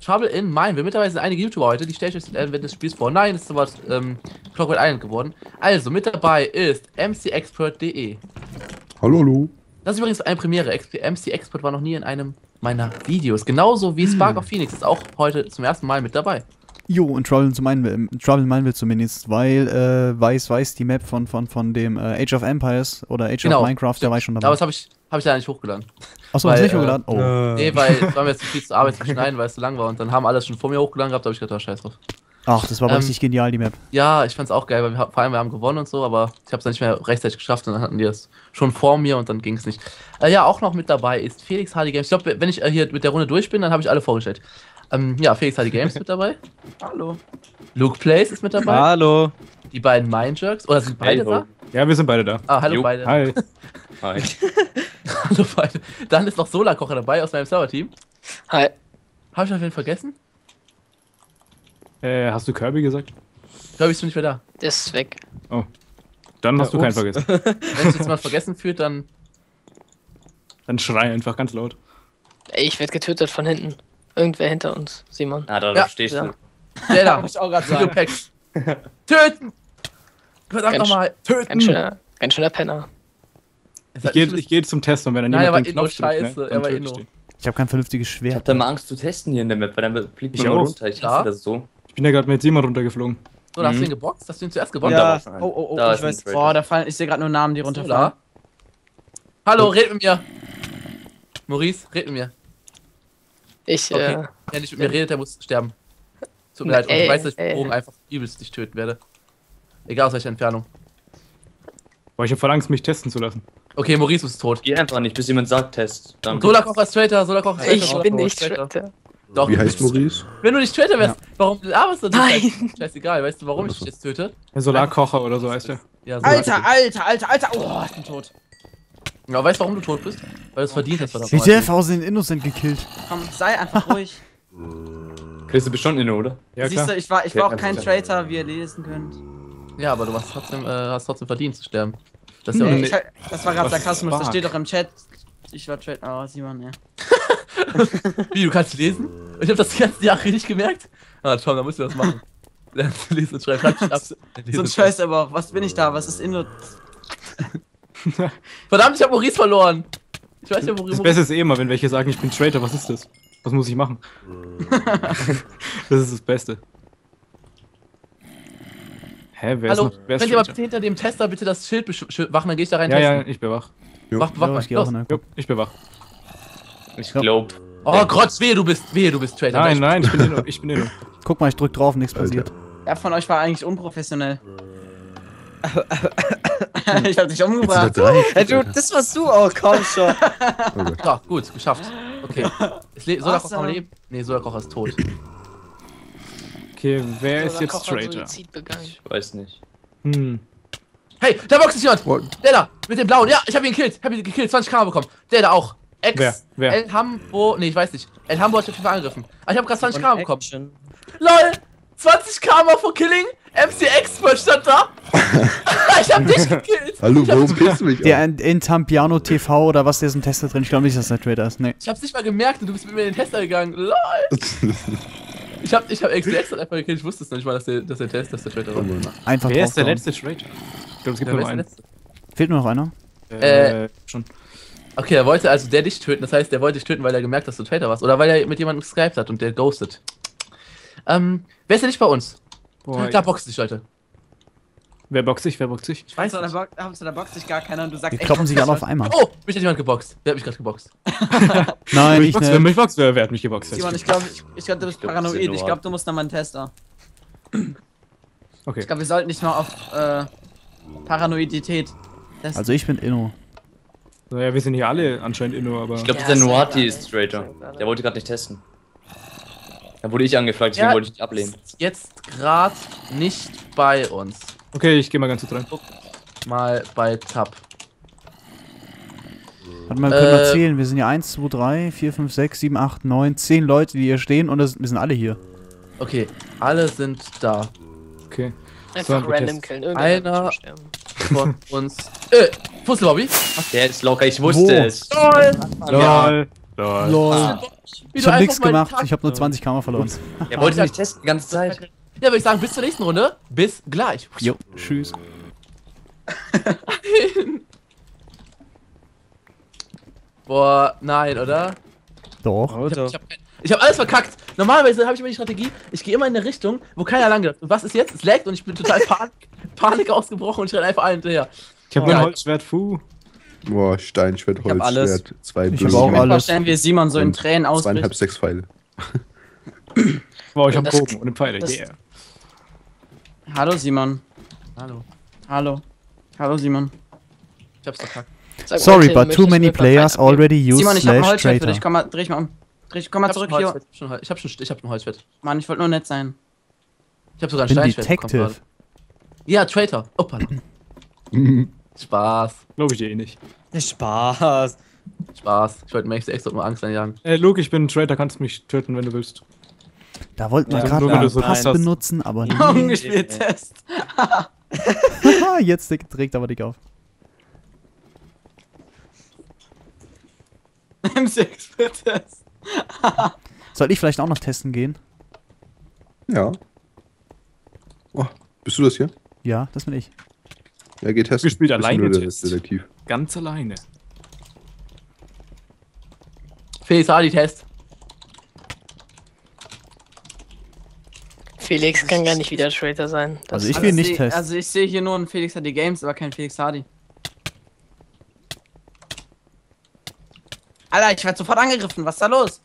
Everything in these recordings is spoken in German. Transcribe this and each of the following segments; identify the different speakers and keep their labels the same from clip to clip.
Speaker 1: Trouble in Mine. Wir mittlerweile sind einige YouTuber heute, die stelle ich euch äh, während des Spiels vor. Nein, ist aber ähm, Clockwork Island geworden. Also, mit dabei ist mcexpert.de.
Speaker 2: Hallo, hallo.
Speaker 1: Das ist übrigens eine Premiere. MC Expert war noch nie in einem meiner Videos. Genauso wie Spark of Phoenix ist auch heute zum ersten Mal mit dabei.
Speaker 3: Jo, und Trouble zu meinen, äh, Trouble meinen wir zumindest, weil äh, Weiß Weiß die Map von, von, von dem äh, Age of Empires oder Age
Speaker 1: Genau.
Speaker 3: of Minecraft, der war ich schon
Speaker 1: Aber
Speaker 3: dabei.
Speaker 1: das habe ich, hab ich leider nicht hochgeladen.
Speaker 3: Achso, hast du nicht
Speaker 1: äh,
Speaker 3: hochgeladen? Oh.
Speaker 1: Nee, weil es war mir zu viel zur Arbeit zu schneiden, weil es zu lang war. Und dann haben alles schon vor mir hochgeladen gehabt, da habe ich gedacht, oh, scheiß drauf.
Speaker 3: Ach, das war aber
Speaker 1: ähm,
Speaker 3: richtig genial, die Map.
Speaker 1: Ja, ich fand's auch geil, weil wir, vor allem wir haben gewonnen und so, aber ich habe es dann nicht mehr rechtzeitig geschafft und dann hatten die es schon vor mir und dann ging es nicht. Äh, ja, auch noch mit dabei ist Felix Hardy Games. Ich glaube, wenn ich äh, hier mit der Runde durch bin, dann habe ich alle vorgestellt. Ähm, ja, Felix Hardy Games mit dabei.
Speaker 4: Hallo.
Speaker 1: Luke Plays ist mit dabei.
Speaker 5: Hallo.
Speaker 1: Die beiden Mind Jerks. Oder sind beide
Speaker 5: Hallo.
Speaker 1: da?
Speaker 5: Ja, wir sind beide da.
Speaker 1: Ah, hallo
Speaker 5: Jo.
Speaker 1: beide.
Speaker 5: Hi.
Speaker 4: Hi.
Speaker 1: hallo beide. Dann ist noch Solarkocher dabei aus meinem Server-Team.
Speaker 4: Hi.
Speaker 1: Habe ich jeden Fall vergessen?
Speaker 5: Äh, hast du Kirby gesagt?
Speaker 1: Ich, bin nicht mehr da.
Speaker 4: Der ist weg.
Speaker 5: Dann hast
Speaker 1: Ja,
Speaker 5: du keinen
Speaker 1: ups.
Speaker 5: vergessen.
Speaker 1: Wenn sich jetzt jemand vergessen fühlt, dann.
Speaker 5: Dann schrei einfach ganz laut.
Speaker 4: Ey, ich werde getötet von hinten. Irgendwer hinter uns, Simon.
Speaker 6: Ah, da,
Speaker 1: Ja.
Speaker 6: da stehst
Speaker 4: Ja.
Speaker 6: du.
Speaker 1: Der da.
Speaker 7: ich auch gerade sagen.
Speaker 1: Töten! Verdammt
Speaker 4: Ganz-
Speaker 1: nochmal. Töten!
Speaker 4: Ganz schöner, ganz schöner Penner.
Speaker 5: Ich gehe ich geh zum Test und wenn dann
Speaker 1: Nein, er war
Speaker 5: jemand den
Speaker 1: Inno,
Speaker 5: Knopf drückt, ne,
Speaker 1: scheiße,
Speaker 5: dann
Speaker 1: er war
Speaker 5: ich
Speaker 1: Inno.
Speaker 5: den.
Speaker 3: Ich habe kein vernünftiges
Speaker 6: Ich hab
Speaker 3: Schwert.
Speaker 6: da mal Angst zu testen hier in der Map, weil dann fliegt
Speaker 5: Ich
Speaker 6: man nur
Speaker 5: auch.
Speaker 6: runter. Ich
Speaker 1: Ja.
Speaker 6: hasse das so.
Speaker 5: Ich bin ja gerade mit Simon runtergeflogen.
Speaker 1: So, da hast du
Speaker 6: Mhm.
Speaker 1: ihn geboxt? Hast du ihn zuerst gewonnen?
Speaker 7: Ja. Oh, oh, oh,
Speaker 6: Da
Speaker 7: ich
Speaker 6: ist ein
Speaker 7: weiß. Boah, da fallen. Ich sehe gerade nur Namen, die runterfallen.
Speaker 1: Hallo, red mit mir. Maurice, red mit mir.
Speaker 4: Ich,
Speaker 1: Okay.
Speaker 4: äh,
Speaker 1: Wer nicht mit mir redet, der muss sterben. Tut mir leid, und ich weiß, dass ich
Speaker 4: ey.
Speaker 1: mit Bogen einfach übelst dich töten werde. Egal aus welcher Entfernung.
Speaker 5: Boah, ich hab voll Angst, mich testen zu lassen.
Speaker 1: Okay, Maurice ist tot.
Speaker 6: Geh einfach nicht, bis jemand sagt Test. Dann
Speaker 1: Solarkocher ist Traitor, Solarkocher ist Traitor.
Speaker 4: ich bin nicht
Speaker 1: Traitor. Doch,
Speaker 2: Wie heißt Maurice?
Speaker 1: Wenn du nicht Traitor wärst, warum laberst du
Speaker 4: Nein.
Speaker 1: nicht? Scheißegal, weißt du, warum ich dich jetzt töte?
Speaker 5: Der Solarkocher oder so heißt der.
Speaker 1: Ja, so
Speaker 7: Alter, Alter, Alter, Alter. Oh, ich bin tot.
Speaker 1: Ja, weißt du, warum du tot bist? Weil du es verdient hast, verdammt.
Speaker 3: Wie der aus den Innocent gekillt.
Speaker 7: Komm, sei einfach ruhig.
Speaker 6: Chris, du bist schon inne, oder?
Speaker 5: Ja,
Speaker 7: Siehst
Speaker 5: klar.
Speaker 7: du, ich war, ich war auch kein
Speaker 6: ja.
Speaker 7: Traitor, wie ihr lesen könnt.
Speaker 1: Ja, aber du hast trotzdem, äh, hast trotzdem verdient zu sterben. Das ist ja
Speaker 7: Nee, ich, das war gerade Sarkasmus, das steht doch im Chat. Ich war Traitor. Oh, Simon, ja.
Speaker 1: Wie, du kannst lesen? Ich hab das die ganzen Jahre nicht gemerkt. Ah, Tom, da musst du das machen. Lernst du lesen und schreiben.
Speaker 7: So ein Scheiß aber auch. Was bin ich da? Was ist Inno?
Speaker 1: Verdammt, ich hab Maurice verloren. Ich weiß ja, wo
Speaker 5: Das Beste ist eh immer, wenn welche sagen, ich bin Traitor, was ist das? Was muss ich machen? das ist das Beste. Hä, wer
Speaker 1: Hallo,
Speaker 5: ist noch, wer ist
Speaker 1: könnt ihr mal bitte hinter dem Tester bitte das Schild machen, dann geh ich da rein
Speaker 5: Ja, ja,
Speaker 1: testen.
Speaker 5: ich bewach.
Speaker 1: Mach, mach
Speaker 3: Ja, ich geh auch
Speaker 5: Jo, ich bewach.
Speaker 6: Ich
Speaker 3: Ja.
Speaker 6: glaub.
Speaker 1: Oh Gott, wehe, du bist, wehe, du bist Traitor.
Speaker 5: Nein, nein, ich bin Inno, ich bin Inno.
Speaker 3: Guck mal, ich drück drauf, nichts passiert.
Speaker 7: Wer von euch war eigentlich unprofessionell? ich hab dich umgebracht.
Speaker 4: Hey, du, das warst du auch, komm schon.
Speaker 2: Oh Gott.
Speaker 1: Ja, gut, geschafft. Okay. Ist Le- Solarkocher noch
Speaker 7: Awesome.
Speaker 1: leben? Nee, Solarkocher ist tot.
Speaker 5: Okay, wer ist jetzt
Speaker 4: Koch
Speaker 5: Traitor?
Speaker 6: Ich weiß nicht.
Speaker 5: Hm.
Speaker 1: Hey, da boxt sich jemand!
Speaker 2: Oh,
Speaker 1: Der da, mit dem blauen. Ja, ich hab ihn gekillt. Hab ihn gekillt, 20 K bekommen. Der da auch. Ex.
Speaker 5: Wer? Wer?
Speaker 1: El Hambo. Nee, ich weiß nicht. El Hambo hat mich auf jeden Fall angegriffen. Aber ich hab grad 20 K
Speaker 4: Und
Speaker 1: bekommen.
Speaker 4: Action.
Speaker 1: LOL! 20 Karma for Killing! MC Expert stand da! ich hab dich gekillt!
Speaker 2: Hallo,
Speaker 1: Ich
Speaker 2: warum killst du mich?
Speaker 3: Der in, in Tampiano TV oder was, der ist ein Tester drin. Ich glaube nicht, dass der Traitor ist. Nee.
Speaker 1: Ich hab's nicht mal gemerkt und du bist mit mir in den Tester gegangen. LOL! Ich hab, ich hab MC Expert einfach gekillt. Ich wusste es noch nicht mal, dass der, dass der Test, dass der Traitor
Speaker 2: Oh
Speaker 1: war.
Speaker 3: Einfach
Speaker 5: Wer ist der letzte Traitor? Ich glaube, es gibt
Speaker 1: Ja,
Speaker 5: nur einen.
Speaker 1: Letzte?
Speaker 3: Fehlt nur noch einer.
Speaker 5: Äh, schon.
Speaker 1: Okay, er wollte also der dich töten. Das heißt, der wollte dich töten, weil er gemerkt hat, dass du Traitor warst. Oder weil er mit jemandem geskypt hat und der ghostet. Ähm, wer ist denn nicht bei uns?
Speaker 5: Boah,
Speaker 1: Da boxt dich, Leute.
Speaker 5: wer boxt sich? Wer boxt sich?
Speaker 1: Ich weiß
Speaker 7: da,
Speaker 1: nicht.
Speaker 7: bo haben zu der Box sich gar keiner und du sagst
Speaker 3: Die kloppen sich alle auf einmal.
Speaker 1: Oh, mich hat jemand geboxt. Wer hat mich gerade geboxt?
Speaker 3: Nein, ich
Speaker 5: boxt, wer mich boxt, wer, wer hat mich geboxt?
Speaker 7: Simon, ich glaube, ich, ich glaub, du bist
Speaker 6: glaub,
Speaker 7: paranoid. Ich glaube, du musst nochmal einen Tester.
Speaker 5: Okay.
Speaker 7: Ich glaube, wir sollten nicht mal auf äh, Paranoidität testen.
Speaker 3: Also ich bin Inno.
Speaker 5: Naja, wir sind hier alle anscheinend Inno, aber.
Speaker 6: Ich glaube,
Speaker 4: Ja,
Speaker 6: der Noati ist Traitor. Der wollte gerade nicht testen. Da wurde ich angefragt, deswegen
Speaker 1: Ja.
Speaker 6: wollte ich ihn ablehnen.
Speaker 1: Ist Jetzt gerade nicht bei uns.
Speaker 5: Okay, ich gehe mal ganz kurz rein.
Speaker 1: Mal bei Tab.
Speaker 3: Warte mal, wir können
Speaker 1: Äh,
Speaker 3: mal zählen. Wir sind ja 1, 2, 3, 4, 5, 6, 7, 8, 9, 10 Leute, die hier stehen und das, wir sind alle hier.
Speaker 1: Okay, alle sind da.
Speaker 5: Okay.
Speaker 4: Einfach
Speaker 5: So,
Speaker 4: random killen.
Speaker 1: Einer-. Von uns. Äh, Fusselbobby.
Speaker 6: Der ist locker, ich wusste
Speaker 3: Wo?
Speaker 6: es.
Speaker 1: Toll!
Speaker 5: Lol. Lol.
Speaker 1: Wie
Speaker 3: Ich hab
Speaker 1: meinen
Speaker 3: gemacht, ich habe nur 20 Karma verloren.
Speaker 6: Ja, wollte ich nicht testen die ganze Zeit.
Speaker 1: Ja, würde ich sagen, bis zur nächsten Runde. Bis gleich.
Speaker 3: Jo, tschüss.
Speaker 1: Boah, nein, oder?
Speaker 3: Doch.
Speaker 1: Ich hab, ich hab, ich hab alles verkackt. Normalerweise habe ich immer die Strategie, ich gehe immer in eine Richtung, wo keiner lang geht. Und was ist jetzt? Es laggt und ich bin total Panik, Panik ausgebrochen und ich renne einfach allen hinterher.
Speaker 5: Ich habe nur
Speaker 1: Ja.
Speaker 5: ein Holzschwert, fuh.
Speaker 2: Boah, Stein, Schwert,
Speaker 7: Ich hab
Speaker 2: Holz,
Speaker 7: alles.
Speaker 2: Schwert, zwei
Speaker 3: Ich
Speaker 2: Bögen,
Speaker 3: hab auch
Speaker 7: Ich kann mir
Speaker 3: alles.
Speaker 7: vorstellen, wie Simon so in
Speaker 2: Und
Speaker 7: Tränen
Speaker 2: zweieinhalb,
Speaker 7: ausbricht.
Speaker 2: sechs Pfeile.
Speaker 5: Wow, ich hab
Speaker 4: Das-
Speaker 5: Bogen und eine Pfeile.
Speaker 4: das-
Speaker 5: Yeah.
Speaker 7: Hallo Simon.
Speaker 1: Hallo.
Speaker 7: Hallo. Hallo Simon.
Speaker 1: Ich hab's verkackt.
Speaker 4: Sag
Speaker 3: Sorry, but too
Speaker 4: möchtest
Speaker 3: many players
Speaker 4: abgeben?
Speaker 3: already used
Speaker 7: Simon, ich hab ein
Speaker 3: slash
Speaker 7: Holzschwert für dich. Komm mal, dreh dich mal um. Dreh, komm mal
Speaker 1: Ich hab
Speaker 7: zurück
Speaker 1: schon
Speaker 7: hier.
Speaker 1: Holzschwert, schon Hol- Ich hab schon, ich hab ein Holzschwert.
Speaker 7: Mann, ich wollte nur nett sein.
Speaker 1: Ich hab sogar ein
Speaker 3: Bin
Speaker 1: Steinschwert bekommen
Speaker 3: Detective.
Speaker 1: gerade. Ja, Traitor. Opa. Spaß.
Speaker 5: Glaube ich dir eh nicht.
Speaker 6: Spaß.
Speaker 1: Spaß. Ich wollte mir extra, extra nur Angst einjagen.
Speaker 5: Äh, Luke, ich bin ein Traitor, kannst mich töten, wenn du willst.
Speaker 3: Da wollten wir
Speaker 6: Ja,
Speaker 3: gerade mal einen
Speaker 5: so
Speaker 3: Pass benutzen, aber
Speaker 7: Ungespielt Test.
Speaker 3: jetzt trägt aber dick auf.
Speaker 7: Im Six-Test.
Speaker 3: Soll ich vielleicht auch noch testen gehen?
Speaker 2: Ja. Oh, bist du das hier?
Speaker 3: Ja, das bin ich.
Speaker 2: Ja, geht testen.
Speaker 5: Gespielt alleine
Speaker 2: nur der
Speaker 5: Test.
Speaker 2: Detektiv.
Speaker 5: Ganz alleine.
Speaker 1: Felix Hardy-Test.
Speaker 4: Felix kann gar nicht wieder Traitor sein. Das
Speaker 3: Also ich will nicht
Speaker 7: seh-
Speaker 3: testen.
Speaker 7: Also ich sehe hier nur einen Felix Hardy Games, aber keinen Felix Hardy. Alter, ich werde sofort angegriffen. Was ist da los?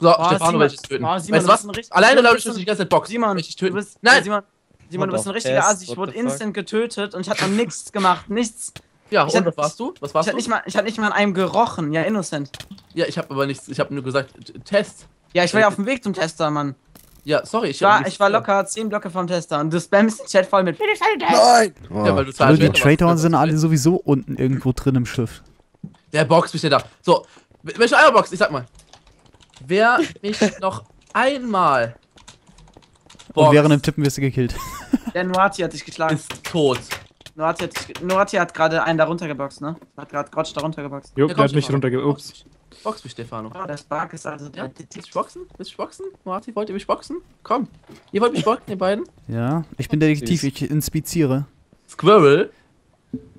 Speaker 1: So,
Speaker 7: Boah,
Speaker 1: Stefano
Speaker 7: Simon-
Speaker 1: ich töten.
Speaker 7: boah, Simon,
Speaker 1: weißt du was? Alleine
Speaker 7: bist
Speaker 1: ich die ganze Zeit box.
Speaker 7: Simon,
Speaker 1: Möchte ich töten.
Speaker 7: du bist,
Speaker 1: Nein!
Speaker 7: Simon, Simon, du bist ein richtiger? Assi. Ich wurde instant getötet und ich hatte noch nichts gemacht. Nichts.
Speaker 1: Ja,
Speaker 7: Ich
Speaker 1: und
Speaker 7: hab-
Speaker 1: was warst du? Was
Speaker 7: Ich
Speaker 1: warst
Speaker 7: hatte
Speaker 1: du?
Speaker 7: nicht mal, ich hatte nicht mal an einem gerochen. Ja, innocent.
Speaker 1: Ja, ich habe aber nichts. Ich habe nur gesagt, t- Test.
Speaker 7: Ja, ich war ja auf dem Weg zum Tester, Mann.
Speaker 1: Ja, sorry. Ich,
Speaker 7: Ich war,
Speaker 1: hab
Speaker 7: ich war locker 10 Blöcke vom Tester und du spammst den Chat voll mit.
Speaker 2: Nein! Oh,
Speaker 1: Ja, weil du zwei
Speaker 3: Also die
Speaker 1: Traitor warst.
Speaker 3: Traitor sind alle sowieso unten irgendwo drin im Schiff.
Speaker 1: Der Box bist ja da. So, welche Eierbox? Ich sag mal. Wer mich noch einmal.
Speaker 3: Und während dem
Speaker 1: Box
Speaker 3: Tippen wirst du gekillt.
Speaker 7: Der Noati hat dich geschlagen.
Speaker 1: ist tot.
Speaker 7: Noati hat, Noati hat gerade einen da runtergeboxt, ne? Hat gerade Grotsch da runtergeboxt.
Speaker 5: Jo,
Speaker 1: Ja,
Speaker 5: der
Speaker 1: komm,
Speaker 5: hat mich
Speaker 1: Stefano.
Speaker 5: runterge... Ups.
Speaker 1: Box mich, Stefano.
Speaker 7: Oh, der Spark ist also der
Speaker 1: willst du boxen? Willst du mich boxen? Martin, wollt ihr mich boxen? Komm. Ihr wollt mich boxen, ihr beiden?
Speaker 3: Ja, ich bin Detektiv, ich inspiziere.
Speaker 1: Squirrel.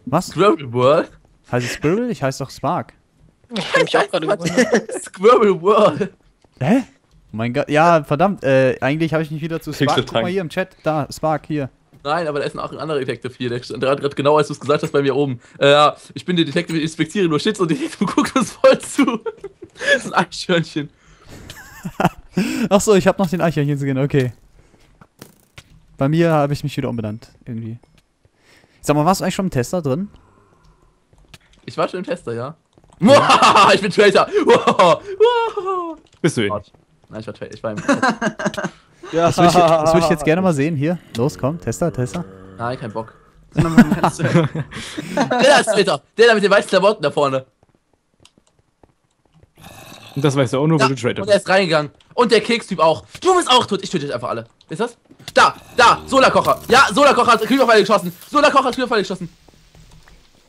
Speaker 3: Was?
Speaker 1: Squirrel World.
Speaker 3: Heißt es Squirrel? Ich heiße doch Spark.
Speaker 4: Ich hab mich auch gerade gewundert.
Speaker 1: Squirrel World.
Speaker 3: Hä? Mein Gott, ja, verdammt, äh, eigentlich habe ich mich wieder zu Spark. Guck mal hier im Chat, da, Spark, hier.
Speaker 1: Nein, aber da ist noch ein anderer Effekt hier. Der stand gerade genau, als du es gesagt hast, bei mir oben. Äh, ja, ich bin der Detektiv, ich inspiziere nur Shits und Detektiv guckt uns voll zu. das ist ein Eichhörnchen.
Speaker 3: Ach so, ich habe noch den Eichhörnchen gesehen, okay. Bei mir habe ich mich wieder umbenannt, irgendwie. Sag mal, warst du eigentlich schon im Tester drin?
Speaker 1: Ich war schon im Tester, ja. Muahaha, ich bin Traitor.
Speaker 5: Bist du
Speaker 1: Gott. Nein, ich war. Ich war im Tester.
Speaker 3: Das würde ich, das würd ich jetzt gerne mal sehen, hier. Los, komm, Tester, Tester.
Speaker 1: Nein, kein Bock.
Speaker 7: Der
Speaker 1: Der ist Traitor. Der da mit den weißen Klamotten da vorne.
Speaker 5: Und das weißt du auch nur,
Speaker 1: Ja,
Speaker 5: weil du Traitor
Speaker 1: und er ist reingegangen. Und der Kekstyp auch. Du bist auch tot. Ich töte dich einfach alle. Ist das? Da, da, Solarkocher. Ja, Solarkocher hat Kühlpfeile geschossen. Solarkocher hat Kühlpfeile geschossen.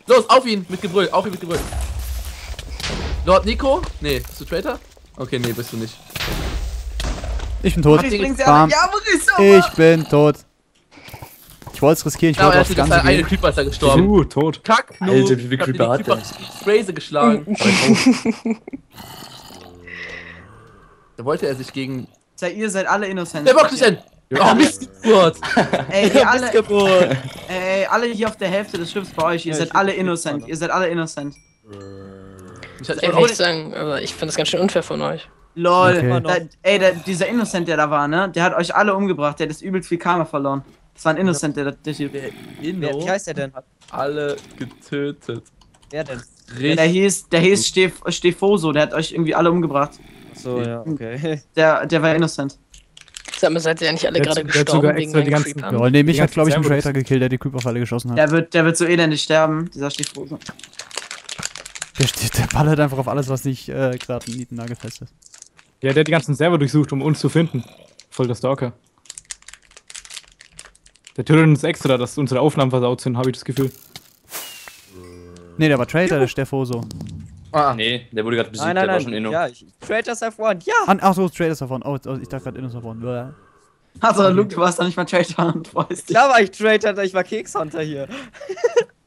Speaker 1: Los, auf ihn mit Gebrüll. Auf ihn mit Gebrüll. Lord Nico? Nee, bist du Traitor? Okay, nee, bist du nicht.
Speaker 3: Ich bin tot.
Speaker 7: Ich ja, ja,
Speaker 3: Ich bin tot. Ich wollte es riskieren, ich
Speaker 1: Ja,
Speaker 3: wollte
Speaker 1: ist
Speaker 3: aufs Ganze
Speaker 1: seinem eine
Speaker 3: gehen.
Speaker 1: Creeper ist er gestorben.
Speaker 5: Uh, tot.
Speaker 1: Kack,
Speaker 6: Alter, wie viele
Speaker 1: dir
Speaker 6: Creeper hat der?
Speaker 1: die Phrase geschlagen. da wollte er sich gegen.
Speaker 7: Sei, ihr seid alle innocent.
Speaker 1: Der bockt mich denn! Oh, Mistgeburt!
Speaker 7: Ey, ihr alle,
Speaker 6: Missgeburt.
Speaker 7: ey, alle hier auf der Hälfte des Schiffs bei euch, ihr seid alle innocent. Ihr seid alle innocent.
Speaker 1: Ich
Speaker 4: will nicht sagen, aber ich finde das ganz schön unfair von euch.
Speaker 7: Lol.
Speaker 3: Okay.
Speaker 7: Da, ey, der, dieser Innocent, der da war, ne? Der hat euch alle umgebracht. Der hat das übelst viel Karma verloren. Das war ein Innocent, der, der Typ.
Speaker 1: der
Speaker 6: Wer,
Speaker 1: Inno
Speaker 6: wie heißt der denn?
Speaker 1: alle getötet.
Speaker 6: Wer denn?
Speaker 7: Der
Speaker 1: Richtig.
Speaker 7: hieß, der hieß Stef, Stefoso, der hat euch irgendwie alle umgebracht.
Speaker 6: Achso, ja, okay.
Speaker 7: Der, der war innocent.
Speaker 4: Sag mal, seid ihr ja nicht alle
Speaker 5: Der hat-
Speaker 4: gerade
Speaker 5: der hat sogar
Speaker 4: gestorben wegen
Speaker 5: extra die
Speaker 4: den
Speaker 5: ganzen-
Speaker 4: Creepern?
Speaker 3: Ja, nee, mich
Speaker 5: Die
Speaker 3: hat, glaube ich, ein Traitor gekillt, der die Creeper auf alle geschossen hat.
Speaker 7: Der wird, der wird so elendig sterben, dieser Stefoso.
Speaker 3: Der, der ballert einfach auf alles, was nicht äh, gerade nieten nagelfest ist.
Speaker 5: Ja, der hat die ganzen Server durchsucht, um uns zu finden. Voll der Stalker. Der tötet uns extra, dass unsere Aufnahmen versaut sind, habe ich das Gefühl.
Speaker 3: Nee, der war Traitor, der Stefoso.
Speaker 1: Ah,
Speaker 6: Nee, der wurde gerade besiegt,
Speaker 8: Nein, nein,
Speaker 6: der war schon. Inno.
Speaker 8: Ja, ich, Traitors have won. Ja!
Speaker 3: An, ach so, Traders davon. Oh, oh, ich dachte gerade Innos davon. Bäh.
Speaker 7: Also, Luke, du warst doch nicht mal Traitor und dich.
Speaker 8: Da war ich Traitor, ich war Kekshunter hier.